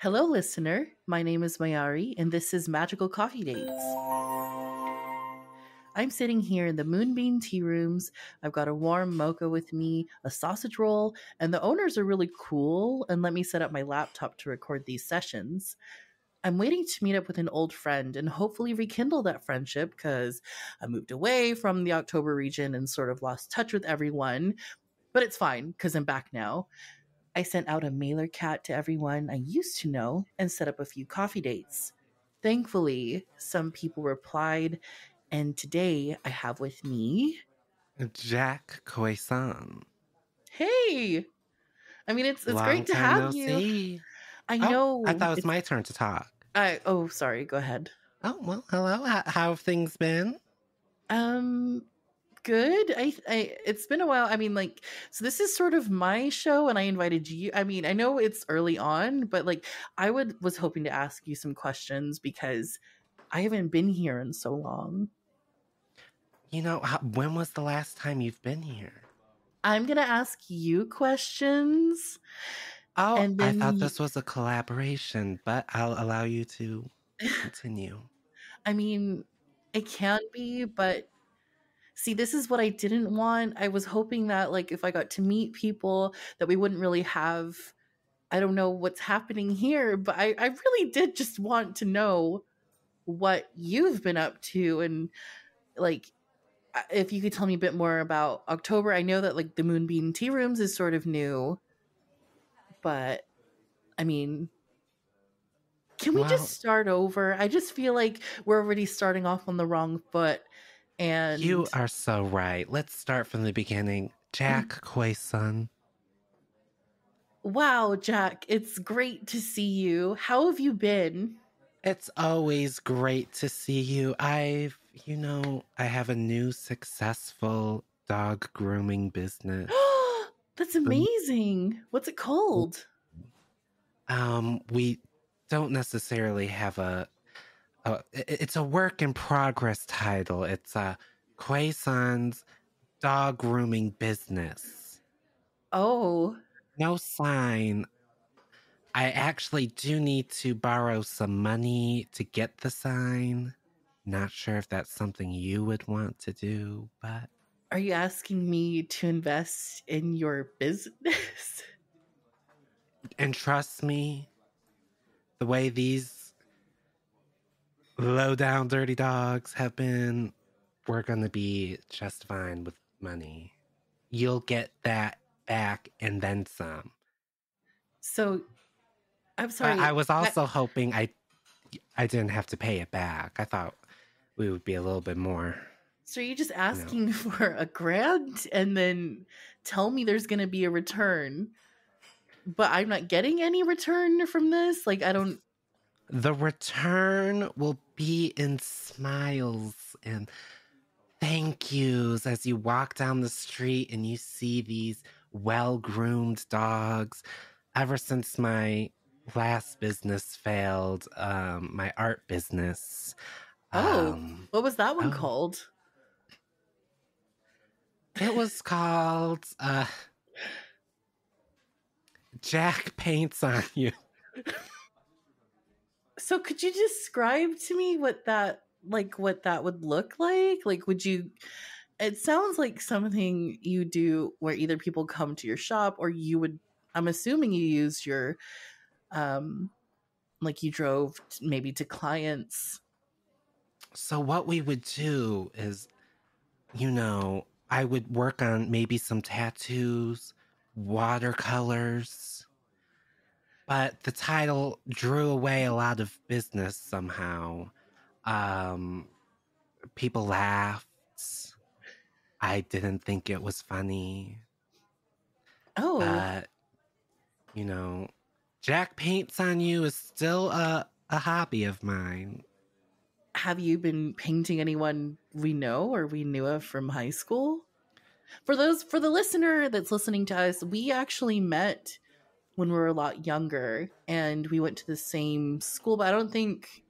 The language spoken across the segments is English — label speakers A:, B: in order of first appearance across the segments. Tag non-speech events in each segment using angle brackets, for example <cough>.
A: Hello, listener. My name is Mayari, and this is Magical Coffee Dates. I'm sitting here in the Moonbeam Tea Rooms. I've got a warm mocha with me, a sausage roll, and the owners are really cool and let me set up my laptop to record these sessions. I'm waiting to meet up with an old friend and hopefully rekindle that friendship because I moved away from the October region and sort of lost touch with everyone. But it's fine because I'm back now. I sent out a mailer cat to everyone I used to know and set up a few coffee dates. Thankfully, some people replied, and today I have with me.
B: Jack Quason.
A: Hey! I mean, it's it's
B: Long
A: great to have
B: no
A: you.
B: see.
A: I
B: Oh,
A: know.
B: I thought it was my turn to talk.
A: I, oh, sorry. Go ahead.
B: Oh well, hello. How, how have things been?
A: Um, good. I, I, it's been a while. I mean, like, so this is sort of my show, and I invited you. I mean, I know it's early on, but like, I would was hoping to ask you some questions because I haven't been here in so long.
B: You know, how, when was the last time you've been here?
A: I'm gonna ask you questions.
B: Oh,
A: And
B: I thought
A: you-
B: this was a collaboration, but I'll allow you to <laughs> continue.
A: I mean, it can be, but see, this is what I didn't want. I was hoping that, like, if I got to meet people, that we wouldn't really have. I don't know what's happening here, but I, I really did just want to know what you've been up to and, like, uh, if you could tell me a bit more about October. I know that, like, the Moonbeam Tea Rooms is sort of new, but I mean, can we
B: Well-
A: just start over? I just feel like we're already starting off on the wrong foot. And
B: You are so right. Let's start from the beginning. Jack Quason.
A: wow, Jack, it's great to see you. How have you been?
B: It's always great to see you. I've, you know, I have a new successful dog grooming business. <gasps>
A: That's amazing. What's it called?
B: Um, we don't necessarily have a, a i- it's a work in progress title. It's uh Quason's dog grooming business.
A: Oh,
B: No sign. I actually do need to borrow some money to get the sign. Not sure if that's something you would want to do, but
A: are you asking me to invest in your business? <laughs>
B: and trust me, the way these low down dirty dogs have been, we're gonna be just fine with money. You'll get that back and then some.
A: so, I'm
B: I-
A: sorry.
B: I, was also hoping I I didn't have to pay it back. I thought we would be a little bit more.
A: So you're you just asking <laughs> for a grant and then tell me there's going to be a return? But I'm not getting any return from this? Like I don't
B: The return will be in smiles and thank yous as you walk down the street and you see these well groomed dogs. Ever since my last business failed, um, my art business.
A: Oh.
B: um,
A: what was that one
B: Oh.
A: called?
B: it was called uh, Jack Paints on You. <laughs>
A: So could you describe to me what that like what that would look like? Like would you it sounds like something you do where either people come to your shop or you would I'm assuming you use your um like you drove maybe to clients.
B: So what we would do is, you know, I would work on maybe some tattoos, watercolors. But the title drew away a lot of business somehow. Um people laughed. I didn't think it was funny.
A: Oh.
B: But you know, Jack paints on you is still a a hobby of mine.
A: have you been painting anyone we know or we knew of from high school? For those for the listener that's listening to us, we actually met when we were a lot younger and we went to the same school, but I don't think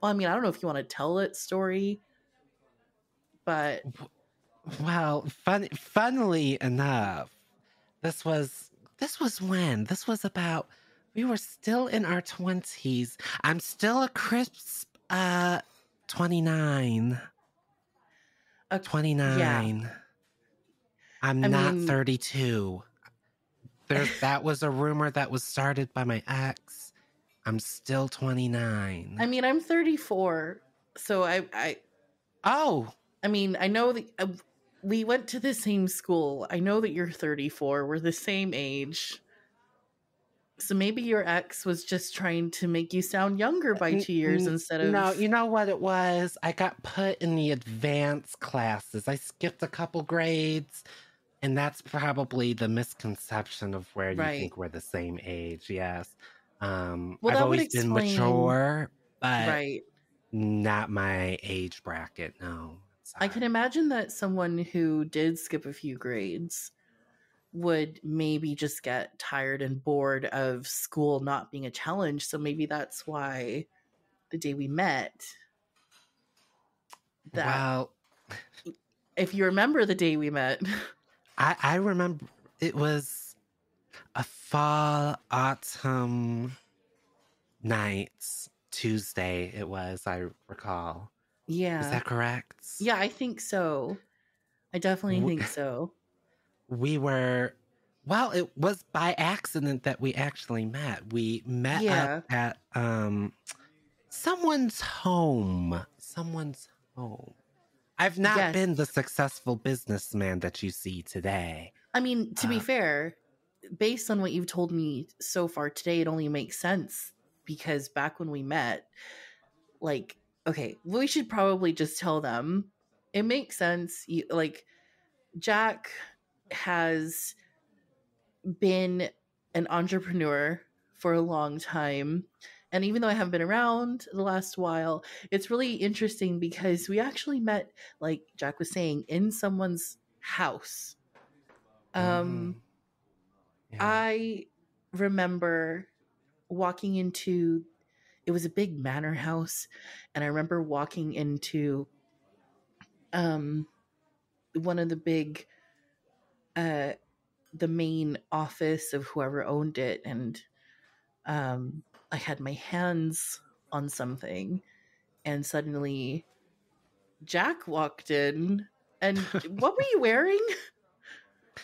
A: well, I mean, I don't know if you want to tell that story, but
B: Well, fun, funnily enough, this was this was when this was about we were still in our 20s. I'm still a crisp uh 29.
A: A-
B: 29. I'm
A: I
B: not
A: mean-
B: 32. There that was a rumor that was started by my ex. I'm still 29.
A: I mean, I'm 34, so I, I,
B: oh,
A: I mean, I know that uh, we went to the same school. I know that you're 34. We're the same age. So maybe your ex was just trying to make you sound younger by two years instead of.
B: No, you know what it was? I got put in the advanced classes. I skipped a couple grades, and that's probably the misconception of where you
A: Right.
B: think we're the same age. Yes. Um,
A: Well,
B: I've always been mature, but
A: right.
B: not my age bracket. No.
A: I can imagine that someone who did skip a few grades would maybe just get tired and bored of school not being a challenge. So maybe that's why the day we met, that
B: Well,
A: if you remember the day we met, <laughs>
B: I, I remember it was a fall autumn night Tuesday. It was, I recall.
A: yeah,
B: Is that correct?
A: yeah, I think so. I definitely
B: W-
A: think so.
B: We were, well, it was by accident that we actually met. We met
A: Yeah.
B: up at um someone's home. Someone's home. I've not
A: Yes.
B: been the successful businessman that you see today.
A: I mean, to be
B: Uh,
A: fair, based on what you've told me so far today, it only makes sense because back when we met, like, okay, we should probably just tell them it makes sense. You, like, Jack has been an entrepreneur for a long time. And even though I haven't been around the last while, it's really interesting because we actually met, like Jack was saying, in someone's house. Um,
B: Mhm. Yeah.
A: I remember walking into it was a big manor house and I remember walking into um one of the big uh the main office of whoever owned it and um I had my hands on something and suddenly Jack walked in and <laughs> what were you wearing?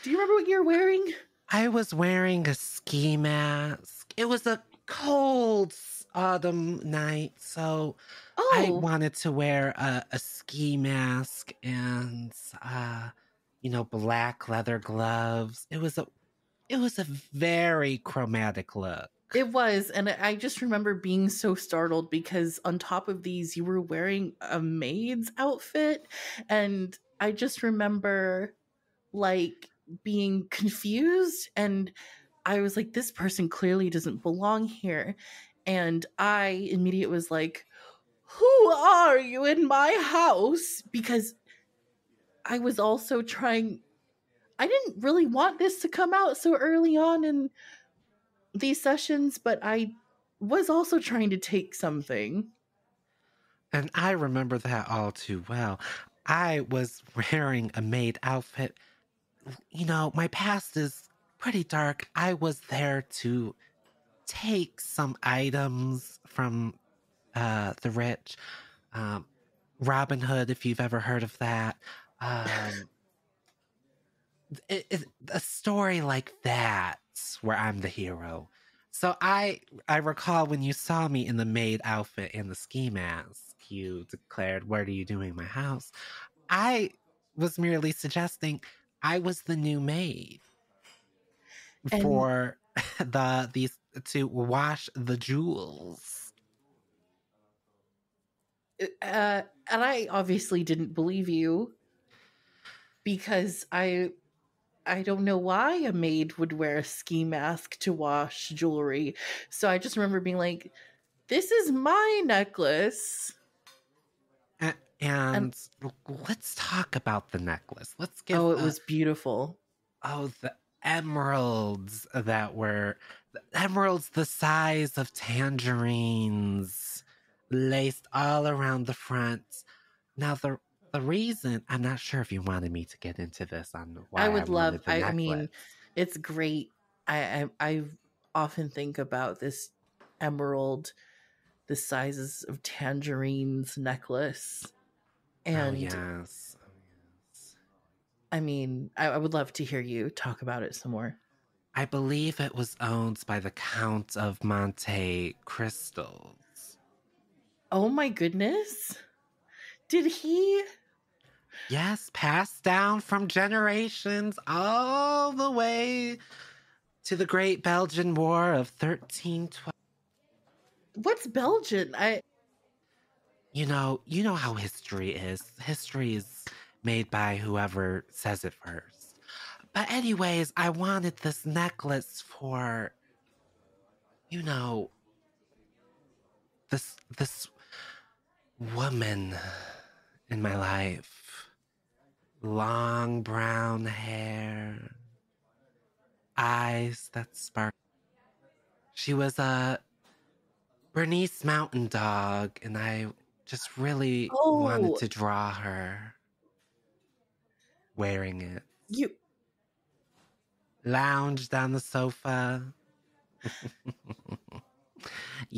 A: Do you remember what you were wearing?
B: I was wearing a ski mask. It was a cold autumn night, so
A: Oh,
B: I wanted to wear a, a ski mask and uh you know black leather gloves. It was a it was a very chromatic look.
A: It was, and I just remember being so startled because on top of these, you were wearing a maid's outfit, and I just remember like being confused, and I was like, "This person clearly doesn't belong here," and I immediately was like, "Who are you in my house?" Because I was also trying. I didn't really want this to come out so early on in these sessions, but I was also trying to take something.
B: And I remember that all too well. I was wearing a maid outfit. You know, my past is pretty dark. I was there to take some items from uh, the rich. Um, Robin Hood, if you've ever heard of that. Um, <laughs> it, it, a story like that where I'm the hero. So I I recall when you saw me in the maid outfit and the ski mask, you declared, "What are you doing in my house?" I was merely suggesting I was the new maid
A: And-
B: for <laughs> the these to wash the jewels.
A: Uh, and I obviously didn't believe you because I I don't know why a maid would wear a ski mask to wash jewelry. So I just remember being like, "This is my necklace."
B: And let's talk about the necklace. Let's give
A: oh, it
B: a-
A: was beautiful.
B: Oh, the emeralds that were the emeralds the size of tangerines, laced all around the front. Now the the reason I'm not sure if you wanted me to get into this on why
A: I would love-
B: the
A: I- I mean. It's great. I I I, often think about this emerald the sizes of tangerines necklace. Oh, and
B: oh, yes. Oh, yes.
A: I mean, I, I would love to hear you talk about it some more.
B: I believe it was owned by the Count of Monte Crystals.
A: Oh my goodness. Did he?
B: Yes, passed down from generations all the way to the Great Belgian War of 1312.
A: What's Belgian? I
B: You know, you know how history is. History is made by whoever says it first. But anyways, I wanted this necklace for you know this this woman in my life. Long brown hair, eyes that spark. She was a Bernese Mountain Dog, and I just really wanted
A: Oh,
B: to draw her wearing it.
A: you
B: Lounged on the sofa. <laughs>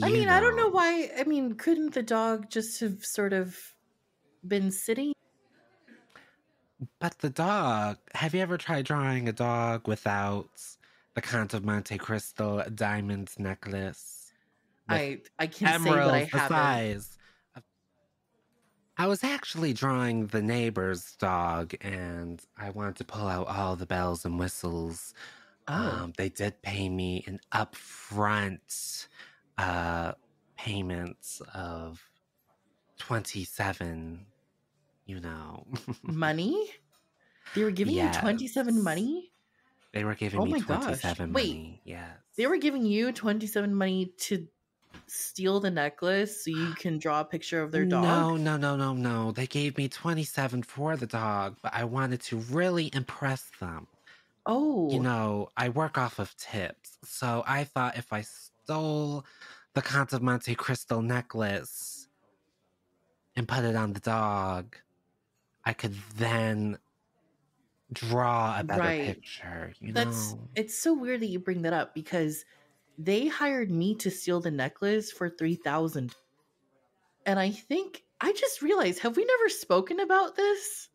A: I mean, I don't know
B: know.
A: why. I mean, couldn't the dog just have sort of been sitting?
B: But the dog, have you ever tried drawing a dog without the Count of Monte Cristo diamond necklace
A: I I can't say that I haven't.
B: I was actually drawing the neighbor's dog and I wanted to pull out all the bells and whistles.
A: Oh,
B: Um, they did pay me an upfront uh, payment of 27, you know.
A: money? <laughs> They were giving you 27 money?
B: They were giving
A: Oh
B: me
A: my gosh.
B: 27
A: Wait,
B: money. Yes.
A: they were giving you 27 money to steal the necklace so you can draw a picture of their dog?
B: No, no, no, no, no. They gave me 27 for the dog, but I wanted to really impress them.
A: Oh.
B: You know, I work off of tips. So I thought if I stole the Count of Monte Crystal necklace and put it on the dog, I could then draw a better
A: right.
B: picture, you
A: That's
B: know?
A: it's so weird that you bring that up because they hired me to steal the necklace for 3000 and I think I just realized have we never spoken about this?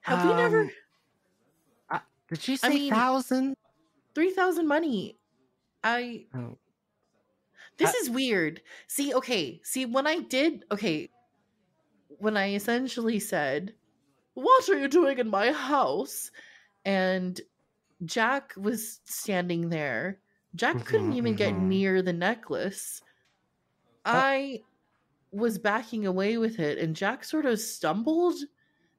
A: Have we never
B: Um, uh, did you
A: I
B: say
A: mean,
B: thousand?
A: 3000 money. I
B: Oh,
A: this
B: uh,
A: is weird. See, okay, see when I did okay, when I essentially said, "What are you doing in my house?" and Jack was standing there. Jack couldn't
B: mhm,
A: even get
B: mhm.
A: near the necklace.
B: Oh,
A: I was backing away with it, and Jack sort of stumbled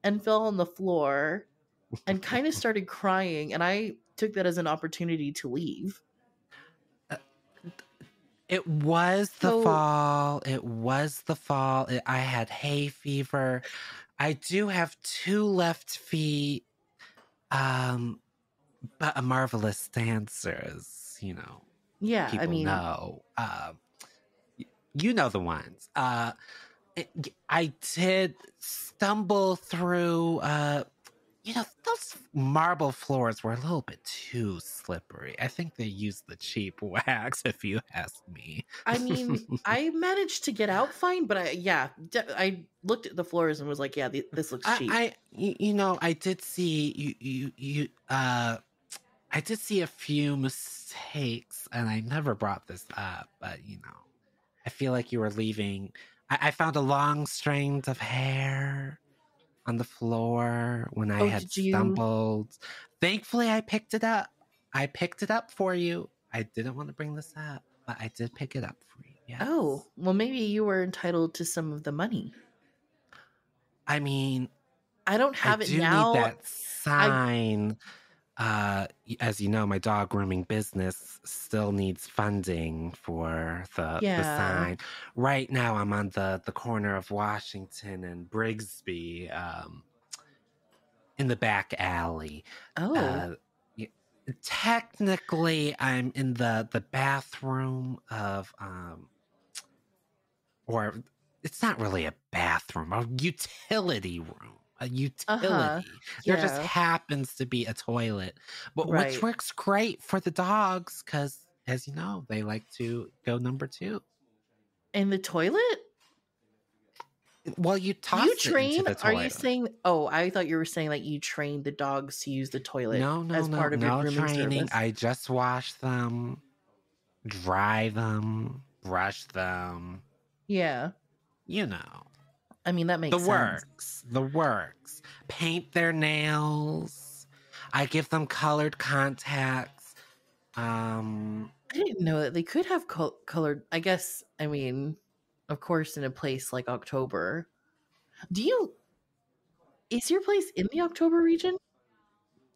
A: and fell on the floor and kind of <laughs> started crying. And I took that as an opportunity to leave.
B: Uh, It was the
A: So,
B: fall. It was the fall. It, I had hay fever. I do have two left feet. Um, but a marvelous dancer, as you know,
A: yeah, I
B: people
A: mean,
B: know. Y- you know the ones. Uh, I did stumble through. Uh, you know those marble floors were a little bit too slippery. I think they used the cheap <laughs> wax, if you ask me.
A: I mean, I managed to get out fine, but I, yeah, I looked at the floors and was like, yeah, th- this looks cheap.
B: I you, you know, I did see you, you, you, uh, I did see a few mistakes, and I never brought this up, but you know, I feel like you were leaving. I, I found a long strand of hair on the floor when I
A: Oh,
B: had
A: you?
B: stumbled. Thankfully, I picked it up. I picked it up for you. I didn't want to bring this up, but I did pick it up for you. Oh, yes.
A: Oh, well, maybe you were entitled to some of the money.
B: I mean,
A: I don't
B: I
A: have it
B: do
A: now.
B: need that
A: I
B: sign. Uh, as you know, my dog grooming business still needs funding for the the sign. Right now, I'm on the the corner of Washington and Brigsby, um, in the back alley.
A: Oh,
B: Uh, technically, I'm in the the bathroom of um, or it's not really a bathroom, a utility room a uh-huh. utility. There just happens to be a toilet, but
A: Right.
B: which works great for the dogs because, as you know, they like to go number two.
A: In the toilet?
B: Well, you toss
A: you train?
B: the
A: Are you saying? Oh, I thought you were saying that you train the dogs to use the toilet.
B: no, no,
A: as
B: no,
A: part of
B: no
A: grooming
B: training.
A: service?
B: I just wash them, dry them, brush them.
A: Yeah,
B: You know.
A: I mean that makes
B: the
A: sense.
B: works the works paint their nails i give them colored contacts um
A: I didn't know that they could have col- colored. I guess. I mean, of course, in a place like October. Do you? Is your place in the October region?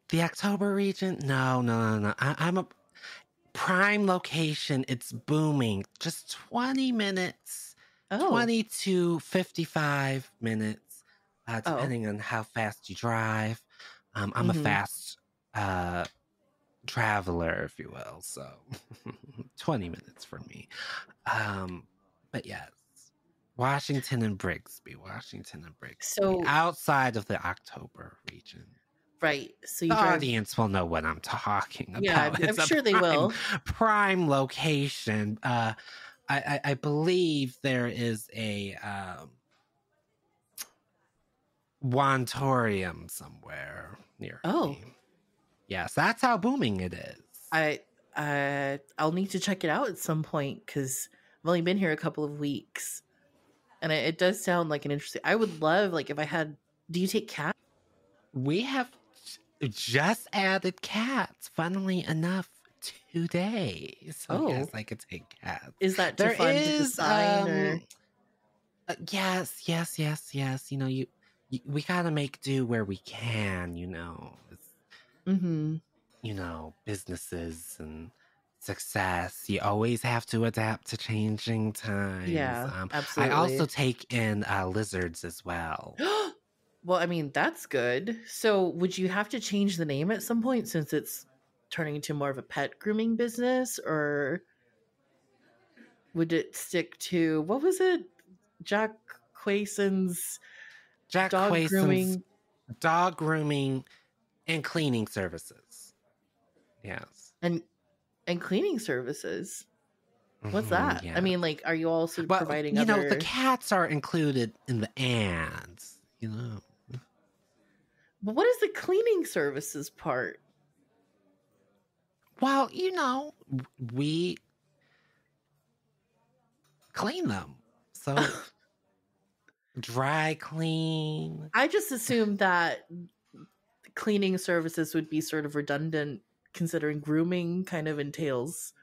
B: the october region no no no no I, i'm a prime location it's booming just 20 minutes
A: Oh,
B: 20 to 55 minutes uh,
A: Oh.
B: depending on how fast you drive um, i'm a
A: Mhm.
B: fast uh, traveler if you will so <laughs> 20 minutes for me um, but yes washington and brigsby washington and brigsby
A: So-
B: outside of the october region
A: right. So you
B: the
A: drive.
B: audience will know what i'm talking about
A: Yeah, <laughs> I'm- I'm
B: a
A: sure they will.
B: prime location. Uh, I, I, I believe there is a um, Wantorium somewhere near.
A: Oh.
B: me. yes, that's how booming it is.
A: I uh, I'll need to check it out at some point because I've only been here a couple of weeks, and it, it does sound like an interesting. I would love like if I had. Do you take cats?
B: we have just added cats. Funnily enough, today. So
A: Oh.
B: yes, I could take cats.
A: Is that
B: There
A: fun to design? or...
B: um, Uh, yes, yes, yes, yes. You know, you, you we gotta make do where we can. You know,
A: Mm-hmm.
B: you know, businesses and success. You always have to adapt to changing times.
A: Yeah,
B: um,
A: absolutely.
B: I also take in uh, lizards as well. <gasps>
A: well, I mean that's good. So would you have to change the name at some point since it's turning into more of a pet grooming business, or would it stick to what was it? Jack Quason's
B: Jack
A: dog
B: Quason's
A: grooming.
B: dog grooming and cleaning services. Yes.
A: and and cleaning services. What's
B: Mhm,
A: that?
B: yeah.
A: I mean, like, are you also
B: But
A: providing
B: you
A: other?
B: know, the cats are included in the ads. You know.
A: but what is the cleaning services part?
B: Well, you know, we clean them. So <laughs> dry clean.
A: I just assumed that cleaning services would be sort of redundant, considering grooming kind of entails.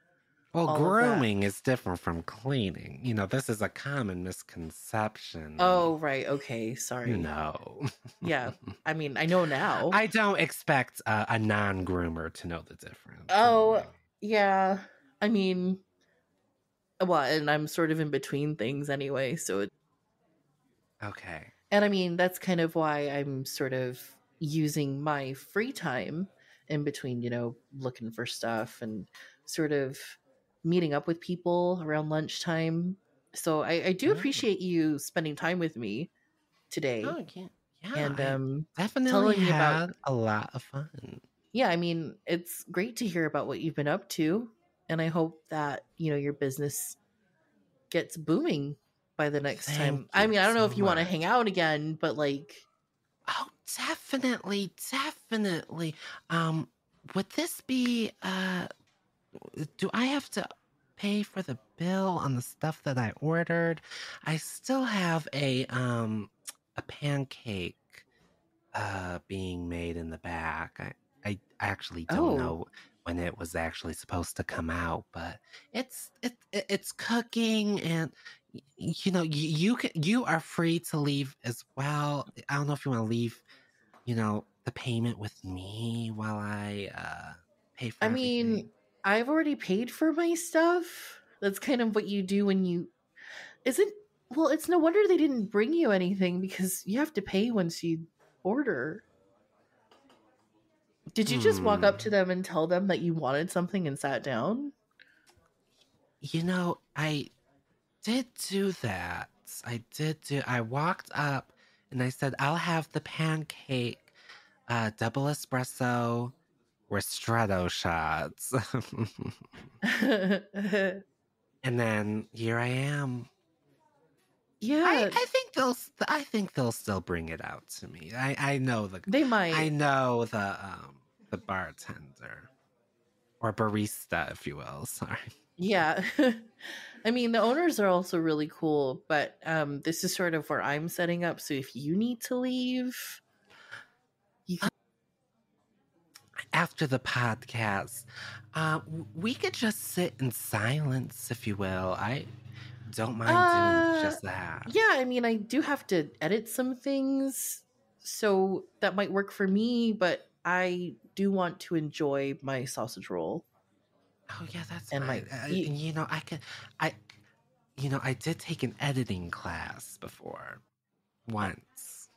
B: Well,
A: all of that.
B: grooming is different from cleaning. You know, this is a common misconception.
A: Oh, right. Okay. Sorry.
B: No.
A: Yeah. <laughs> I mean, I know now.
B: I don't expect uh, a non groomer to know the difference.
A: Oh. yeah. I mean, well, and I'm sort of in between things anyway. So, it,
B: Okay.
A: and I mean, that's kind of why I'm sort of using my free time in between, you know, looking for stuff and sort of meeting up with people around lunchtime. So I, I do
B: Oh.
A: appreciate you spending time with me today.
B: Oh, yeah. Yeah.
A: and
B: I
A: um,
B: definitely
A: telling
B: had
A: about-
B: a lot of fun.
A: yeah, I mean, it's great to hear about what you've been up to, and I hope that you know your business gets booming by the next time. I mean, I don't know if you want to hang out again, but like,
B: Oh, definitely, definitely. Um, would this be uh do I have to pay for the bill on the stuff that I ordered? I still have a um a pancake uh being made in the back. I I actually don't
A: Oh.
B: know when it was actually supposed to come out, but it's it, it it's cooking and you know you, you can you are free to leave as well. I don't know if you want to leave, you know, the payment with me while I uh pay for
A: I mean,
B: everything.
A: I've already paid for my stuff. That's kind of what you do when you. isn't Well, it's no wonder they didn't bring you anything because you have to pay once you order. Did you just walk up
B: Hmm.
A: to them and tell them that you wanted something and sat down?
B: You know, I did do that. I did do I walked up and I said, I'll have the pancake, uh, double espresso, ristretto shots. <laughs> <laughs> and then here I am.
A: yeah,
B: I, I think they'll. I think they'll still bring it out to me. I I know the.
A: they might.
B: I know the um the bartender, or barista, if you will. <laughs> Sorry.
A: Yeah. I mean, the owners are also really cool, but um this is sort of where I'm setting up. So if you need to leave, you can
B: After the podcast, uh, we could just sit in silence, if you will. I don't mind
A: Uh,
B: doing just that.
A: Yeah, I mean, I do have to edit some things, so that might work for me, but I do want to enjoy my sausage roll.
B: Oh yeah, that's
A: And my-
B: fine. Uh,
A: you-
B: you know, I could, I, you know, I did take an editing class before, once.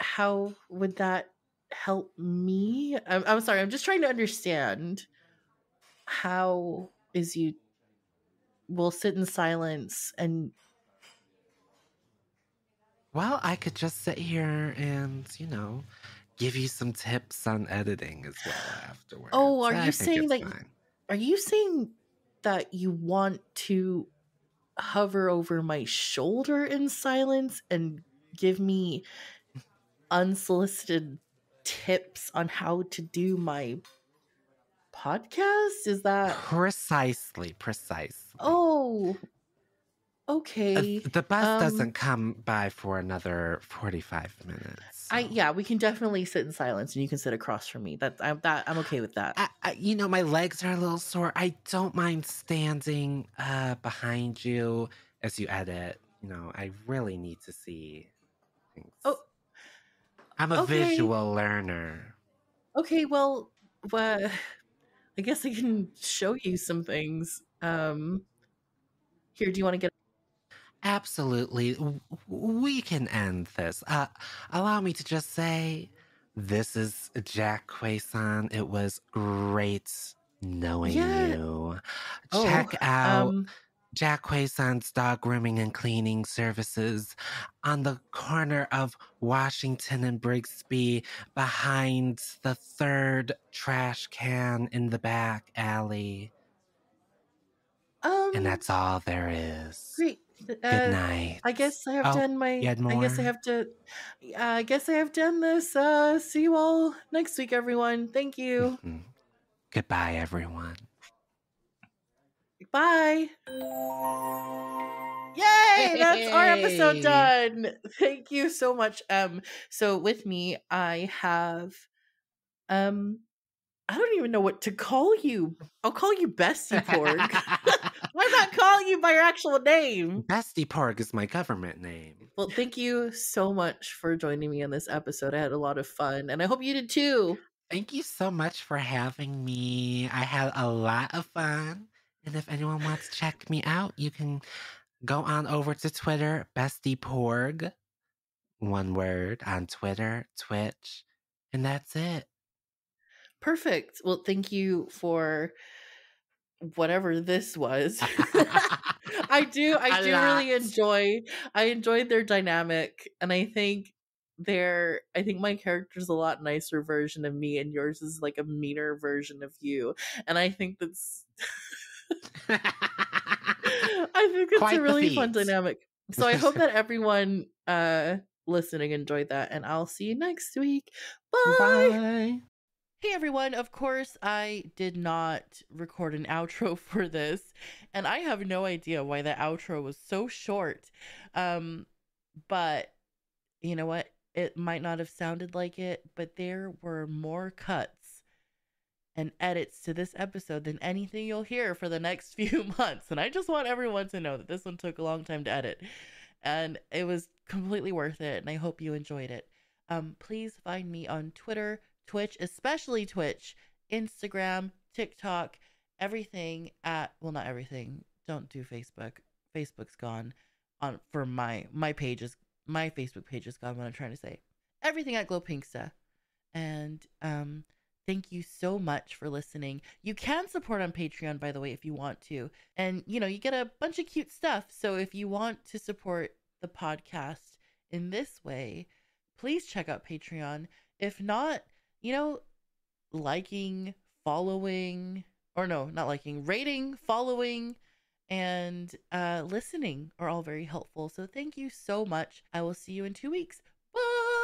A: How would that help me? I'm, I'm sorry, I'm just trying to understand how is you will sit in silence and
B: Well, I could just sit here and you know, give you some tips on editing as well oh, afterwards.
A: Oh, are
B: I
A: you saying that-
B: fine.
A: Are you saying that you want to hover over my shoulder in silence and give me unsolicited tips on how to do my podcast? Is that
B: precisely, precise?
A: Oh.
B: Uh,
A: Okay.
B: the bus
A: um,
B: doesn't come by for another forty-five minutes.
A: I yeah, we can definitely sit in silence and you can sit across from me. That I'm that I'm okay with that.
B: I, I, you know, my legs are a little sore. I don't mind standing uh, behind you as you edit. You know, I really need to see things.
A: Oh,
B: I'm a
A: okay.
B: visual learner.
A: Okay, well, well, I guess I can show you some things. Um here, do you want to get
B: Absolutely. We can end this. Uh, allow me to just say this is Jack Quason. It was great knowing
A: Yeah.
B: you.
A: Oh,
B: Check out
A: um
B: Jack Quason's dog grooming and cleaning services on the corner of Washington and Brigsby behind the third trash can in the back alley.
A: um
B: And that's all there is.
A: great.
B: Good
A: Uh,
B: night.
A: I guess I have
B: Oh,
A: done my.
B: you had
A: I guess I have to. Uh, I guess I have done this. Uh, see you all next week, everyone. Thank you.
B: Mhm. Goodbye, everyone.
A: Bye. Yay! That's our episode done. Thank you so much. Um, so with me, I have, um, I don't even know what to call you. I'll call you Bestie Porg. <laughs> Why not <laughs> call you by your actual name?
B: Bestie Porg is my government name.
A: Well, thank you so much for joining me on this episode. I had a lot of fun, and I hope you did too.
B: Thank you so much for having me. I had a lot of fun. And if anyone wants to check me out, you can go on over to Twitter, Bestie Porg. One word on Twitter, Twitch, and that's it.
A: Perfect. Well, thank you for whatever this was. <laughs> I do <laughs> I
B: A
A: do really enjoy I enjoyed their dynamic and I think their I think my character's a lot nicer version of me and yours is like a meaner version of you. And I think that's <laughs> <laughs> I think it's
B: Quite
A: a really fun dynamic. So I hope that everyone uh listening enjoyed that and I'll see you next week. Bye.
B: Bye.
A: Hey everyone, of course, I did not record an outro <laughs> for this, and I have no idea why the outro was so short. Um, but you know what? It might not have sounded like it, but there were more cuts and edits to this episode than anything you'll hear for the next <laughs> few months. And I just want everyone to know that this one took a long time to edit, and it was completely worth it. And I hope you enjoyed it. Um, please find me on Twitter. Twitch, especially Twitch, Instagram, TikTok, everything at well not everything. Don't do Facebook. Facebook's gone on for my my page is my Facebook page is gone what I'm trying to say. Everything at Glow Pinksta. And um thank you so much for listening. You can support on Patreon by the way if you want to. And you know, you get a bunch of cute stuff. So if you want to support the podcast in this way, please check out Patreon. If not, you know, liking, following, or no, not liking, rating, following, and uh, listening are all very helpful. So thank you so much. I will see you in two weeks. Bye.